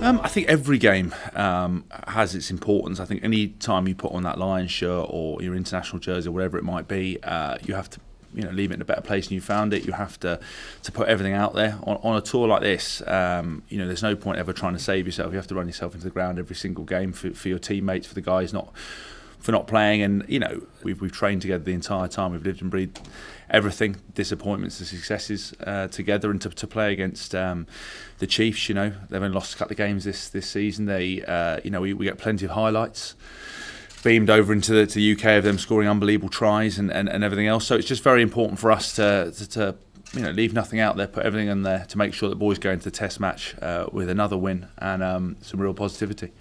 Um, I think every game um, has its importance. I think any time you put on that Lions shirt or your international jersey or whatever it might be, uh, you have to you know leave it in a better place than you found it. You have to to put everything out there on, on a tour like this. Um, you know, there's no point ever trying to save yourself. You have to run yourself into the ground every single game for, for your teammates, for the guys not for not playing. And you know, we've we've trained together the entire time. We've lived and breathed everything, disappointments and successes uh, together, and to, to play against um, the Chiefs. You know, they've only lost a couple of games this this season. They, uh, you know, we, we get plenty of highlights beamed over into the, the UK of them scoring unbelievable tries and, and, and everything else. So it's just very important for us to, to, to you know leave nothing out there, put everything in there to make sure that boys go into the Test match uh, with another win and um, some real positivity.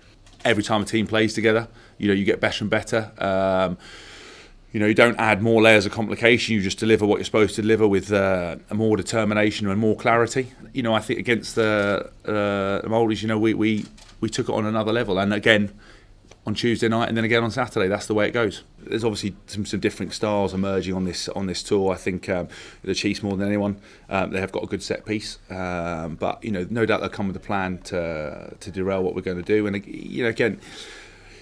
Every time a team plays together, you know you get better and better. Um, you know, you don't add more layers of complication. You just deliver what you're supposed to deliver with uh, more determination and more clarity. You know, I think against the, uh, the Maldives, you know, we, we we took it on another level. And again, on Tuesday night and then again on Saturday. That's the way it goes. There's obviously some, some different styles emerging on this on this tour. I think um, the Chiefs more than anyone, um, they have got a good set piece. Um, but you know, no doubt they'll come with a plan to to derail what we're going to do. And you know, again.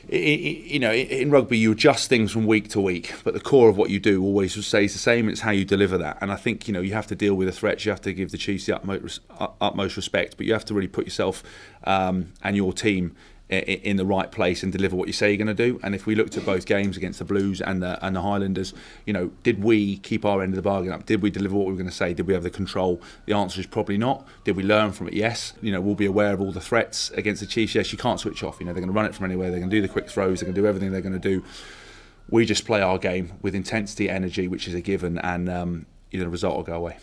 You know, in rugby, you adjust things from week to week, but the core of what you do always stays the same. It's how you deliver that, and I think you know you have to deal with the threats. You have to give the Chiefs the utmost, utmost respect, but you have to really put yourself um, and your team in the right place and deliver what you say you're going to do. And if we looked at both games against the Blues and the and the Highlanders, you know, did we keep our end of the bargain up? Did we deliver what we were going to say? Did we have the control? The answer is probably not. Did we learn from it? Yes. You know, we'll be aware of all the threats against the Chiefs. Yes, you can't switch off. You know, they're going to run it from anywhere. They're going to do the quick throws. They're going to do everything they're going to do. We just play our game with intensity, energy, which is a given, and um, you know, the result will go away.